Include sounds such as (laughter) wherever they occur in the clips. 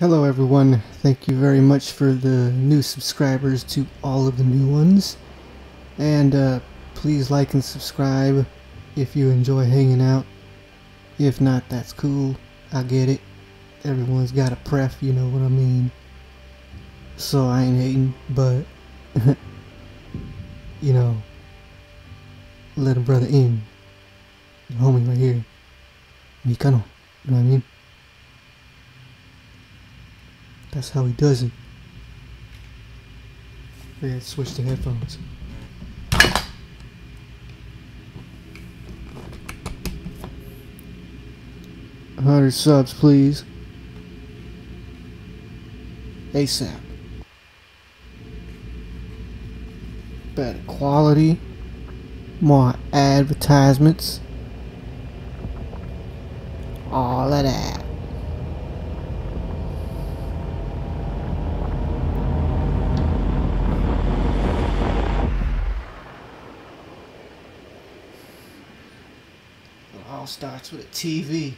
Hello everyone, thank you very much for the new subscribers to all of the new ones. And uh, please like and subscribe if you enjoy hanging out. If not, that's cool, I get it. Everyone's got a pref, you know what I mean. So I ain't hating, but, (laughs) you know, let a brother in. The homie right here. Mikano, you know what I mean? That's how he does it. Yeah, switch to headphones. Hundred subs, please. ASAP. Better quality. More advertisements. All of that. It starts with a TV.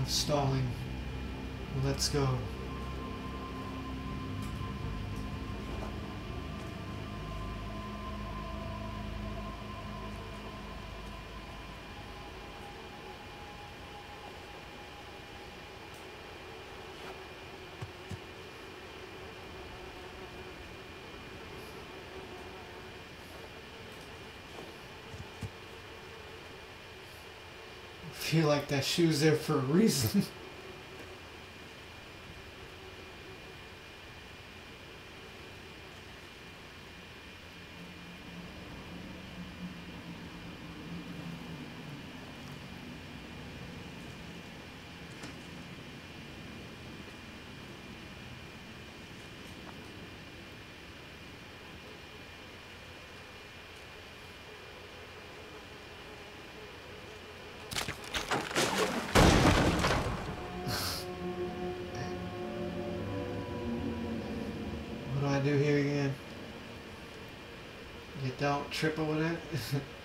Enough stalling. Let's go. Like that shoe's there for a reason. (laughs) don't trip over that? (laughs)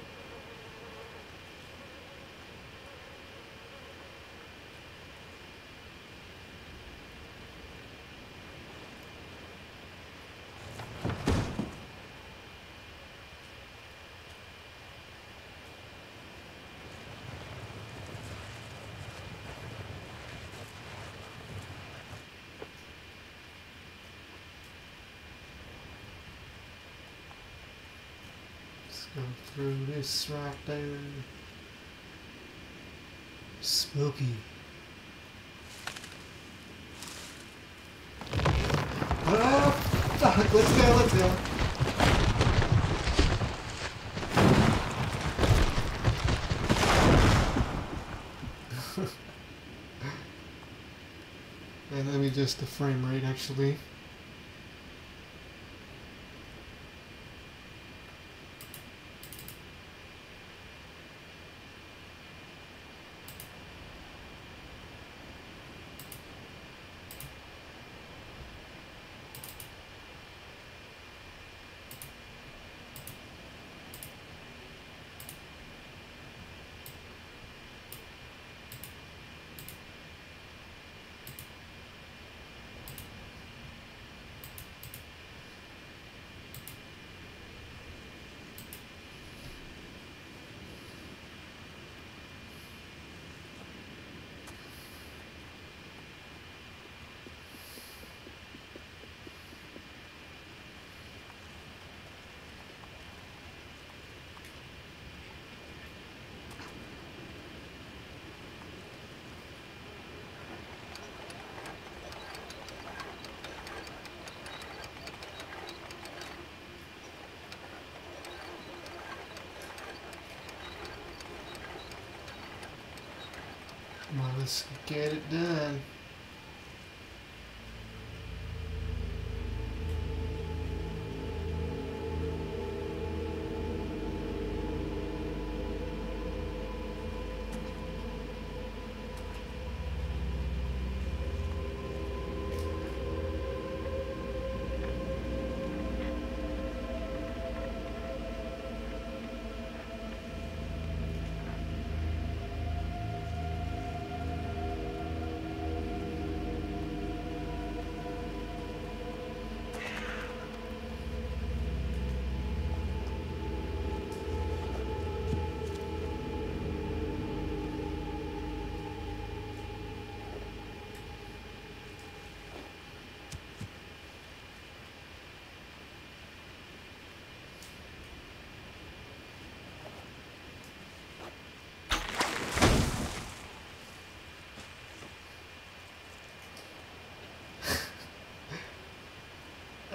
go through this right there. Spooky. Ah, fuck, let's go, let's go. (laughs) and let me just the frame rate actually. Let's get it done.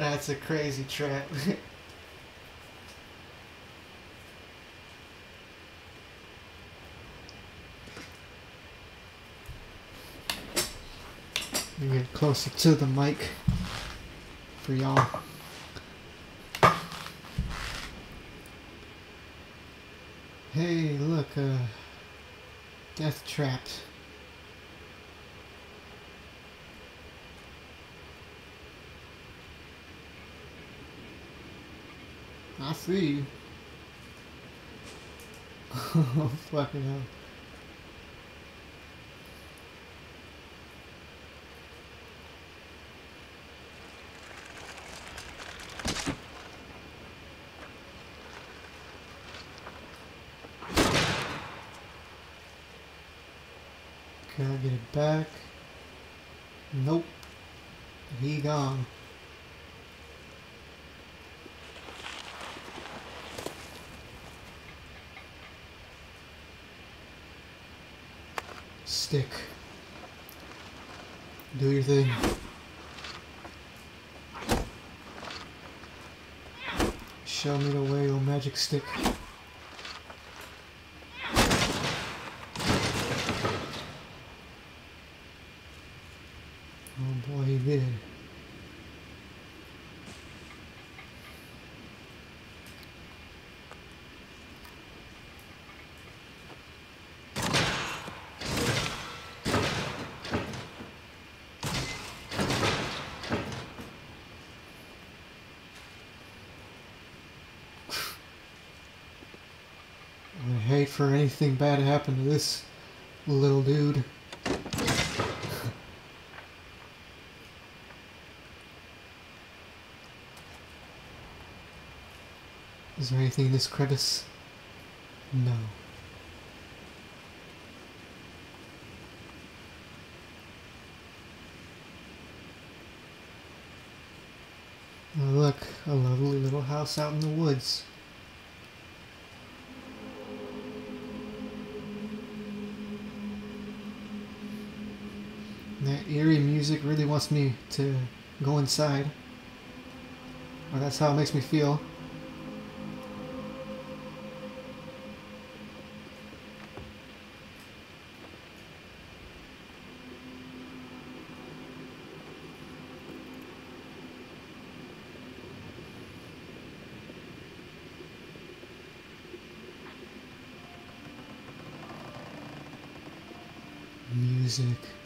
That's a crazy trap. (laughs) get closer to the mic for y'all. Hey, look, uh, death trapped. I see you. (laughs) fucking hell. Can I get it back? Nope. He gone. Stick. Do your thing. Show me the way, oh magic stick. Oh boy, he did. I hate for anything bad to happen to this little dude. Is there anything in this crevice? No. Look, a lovely little house out in the woods. Eerie music really wants me to go inside. Or that's how it makes me feel. Music.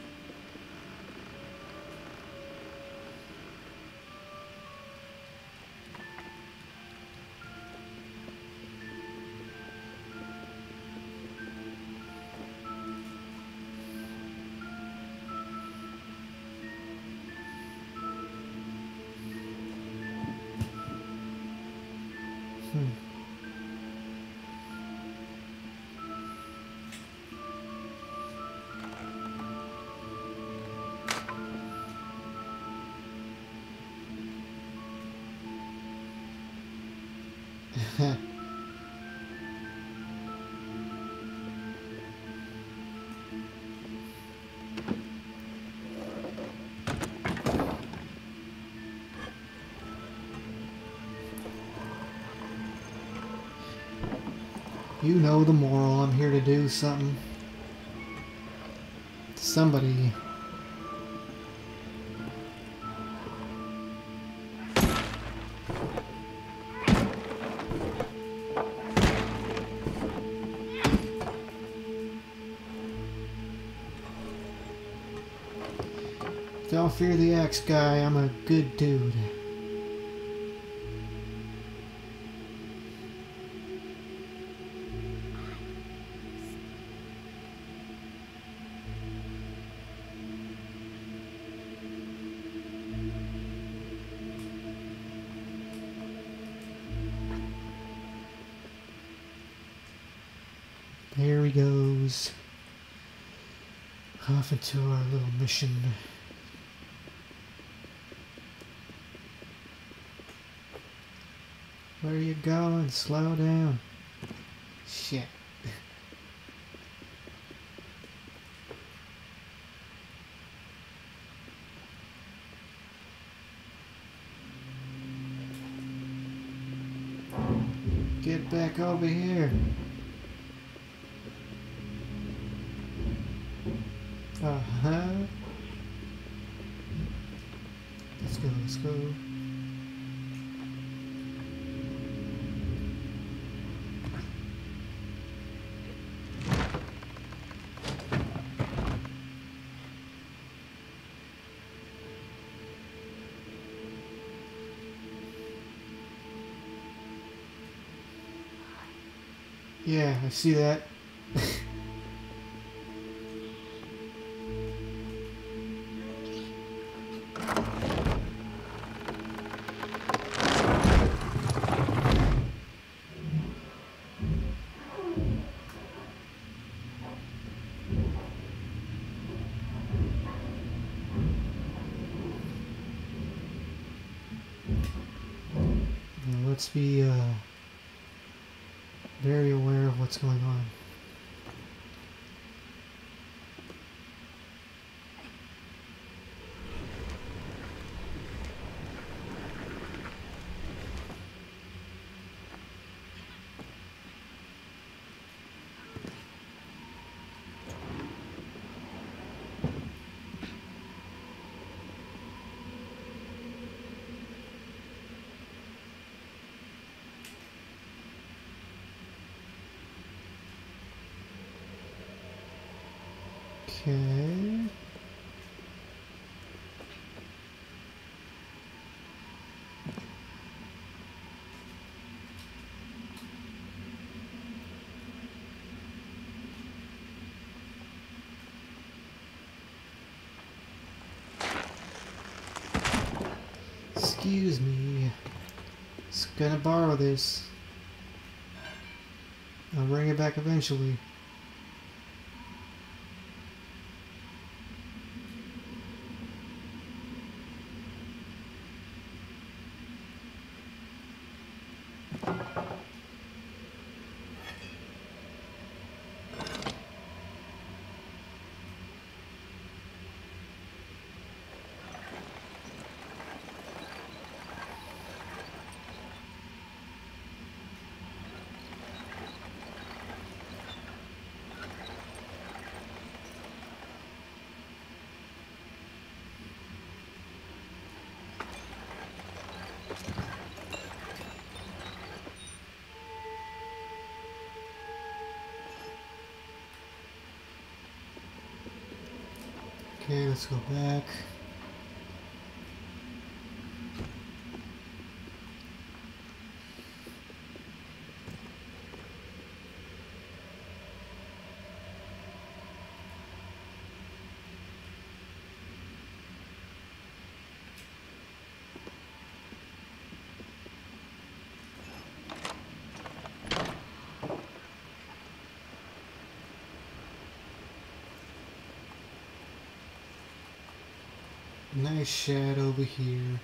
You know the moral. I'm here to do something. Somebody. Don't fear the axe guy, I'm a good dude. There he goes. Off into our little mission. Where are you going? Slow down. Shit. Get back over here. Yeah, I see that. Let's be uh, very aware of what's going on. Okay. Excuse me. Just gonna borrow this. I'll bring it back eventually. Okay, let's go back. Nice shed over here.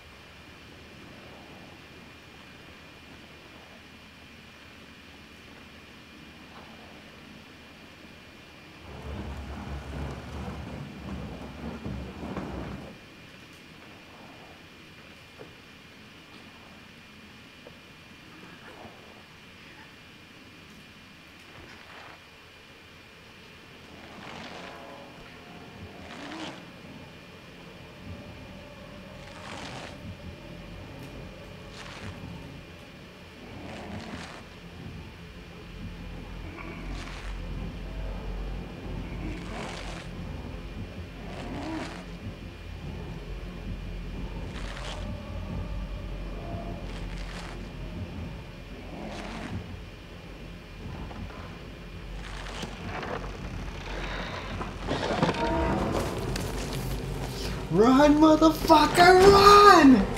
Run, motherfucker, run!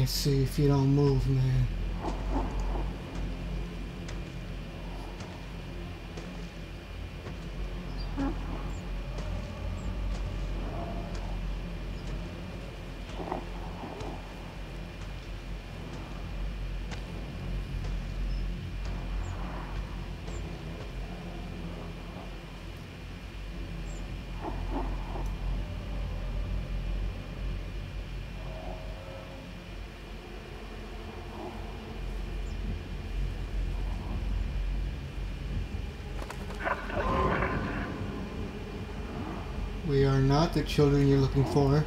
Can't see if you don't move, man. We are not the children you're looking for.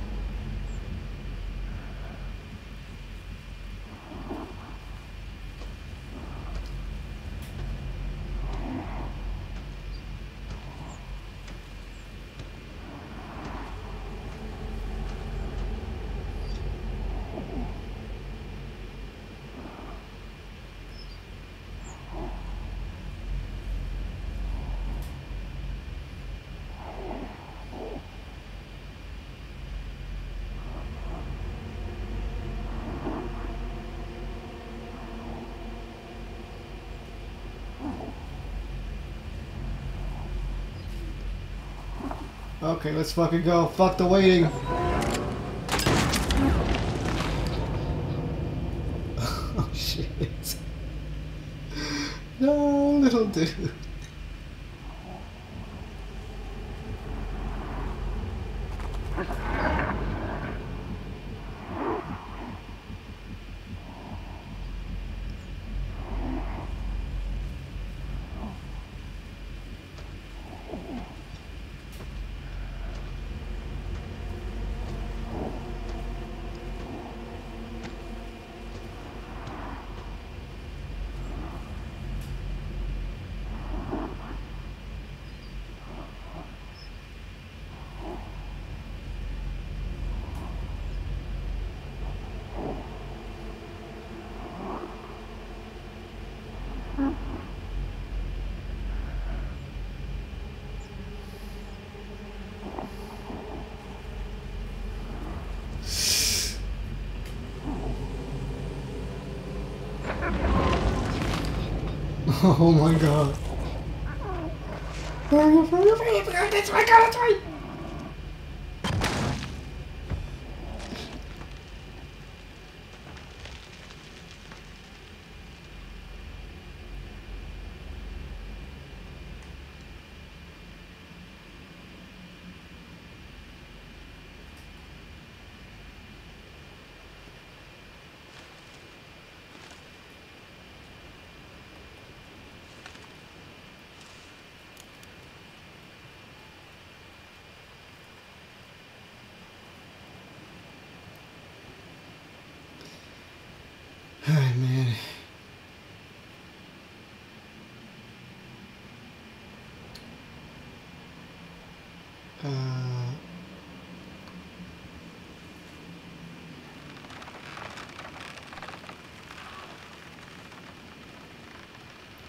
Okay, let's fucking go. Fuck the waiting. (laughs) oh shit. (laughs) No, little dude. Oh my god. Hurry up, hurry that's right, that's right. Alright, man. Uh,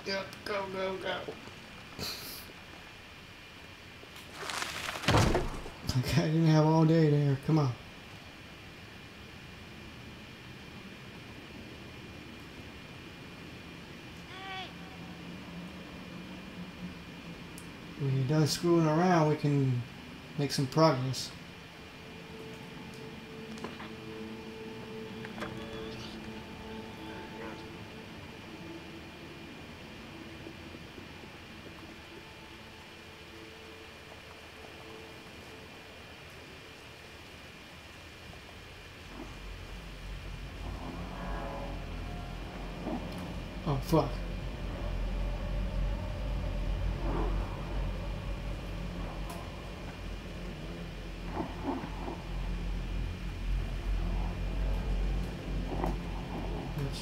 Go, go, go. Okay, I didn't have all day there. Come on. When you're done screwing around, we can make some progress. Oh, fuck.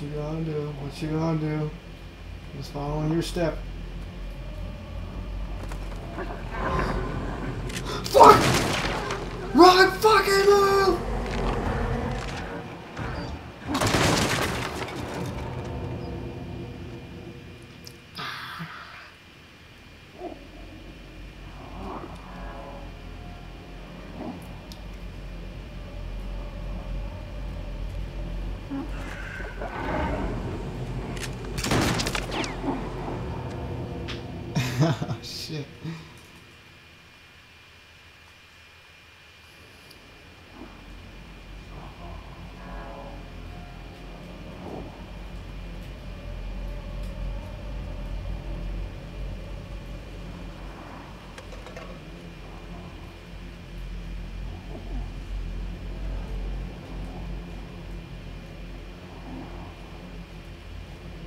You gonna do? What you gonna do? Just following your step. Fuck! Run! Fucking move! oh, shit.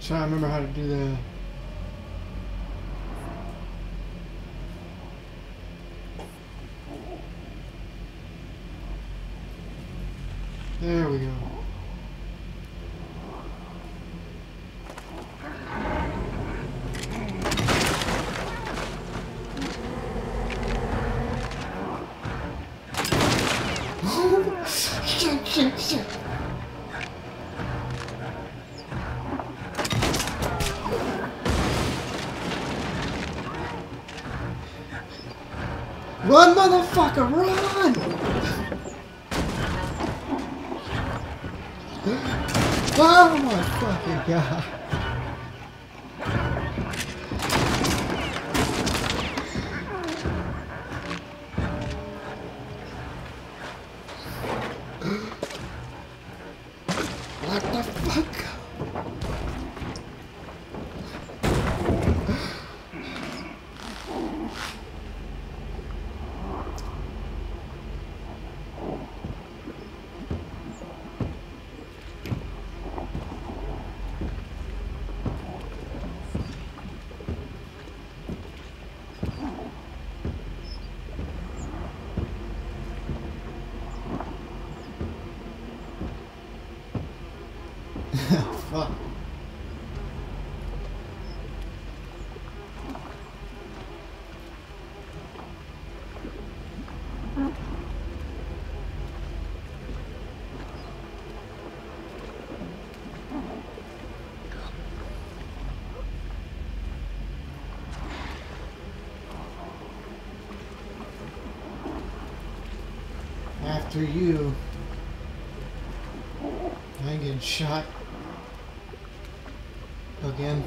Trying to remember how to do the motherfucker, run! Oh my fucking god. What the fuck? fuck. After you. I'm getting shot. Again.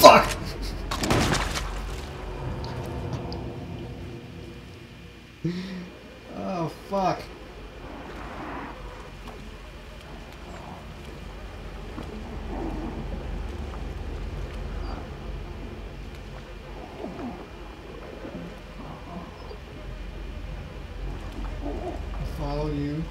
Fuck! oh, fuck. Follow you.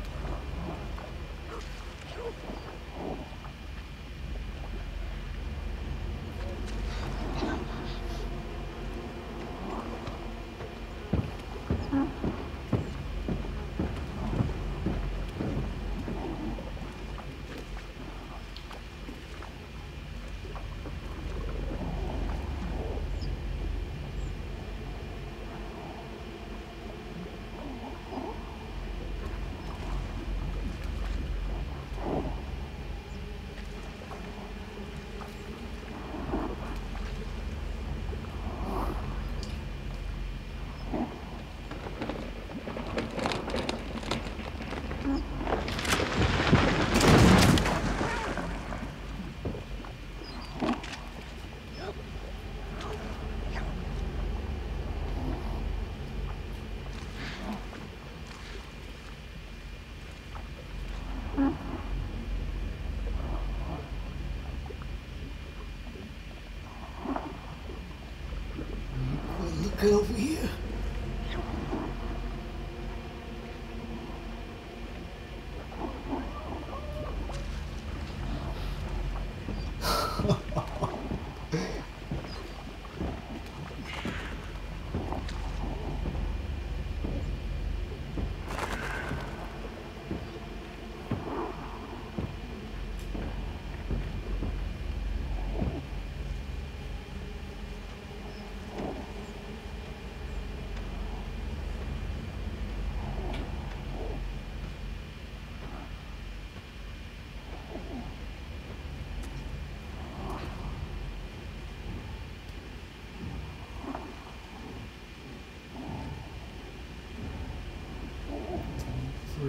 Look over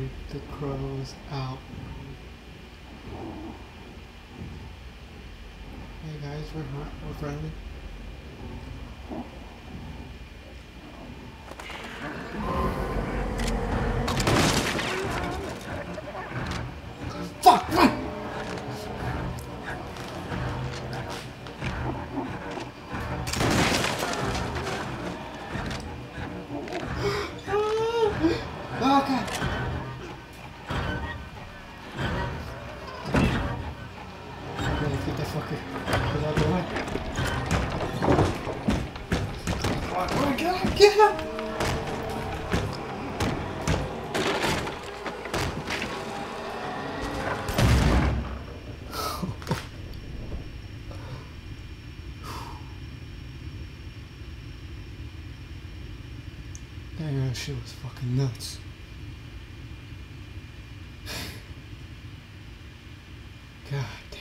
here. the crows out. Hey guys, we're we're friendly. Get that fucker. Out of the way. Get out, get out! Damn, that shit was fucking nuts. God damn.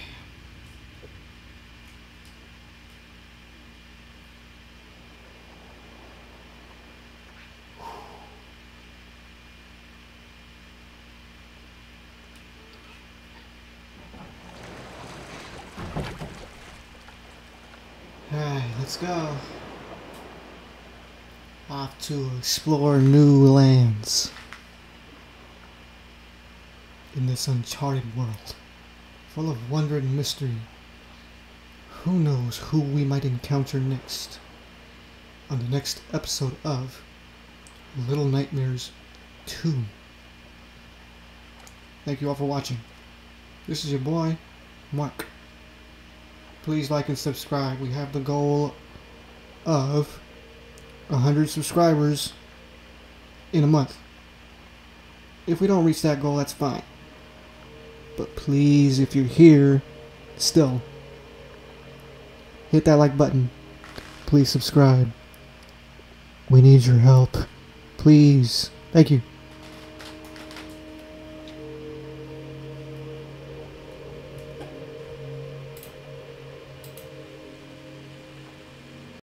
Alright, let's go. Off to explore new lands in this uncharted world, full of wonder and mystery. Who knows who we might encounter next on the next episode of Little Nightmares 2. Thank you all for watching. This is your boy, Mark. Please like and subscribe. We have the goal of 100 subscribers in a month. If we don't reach that goal, that's fine. But please, if you're here, still, hit that like button. Please subscribe. We need your help. Please. Thank you.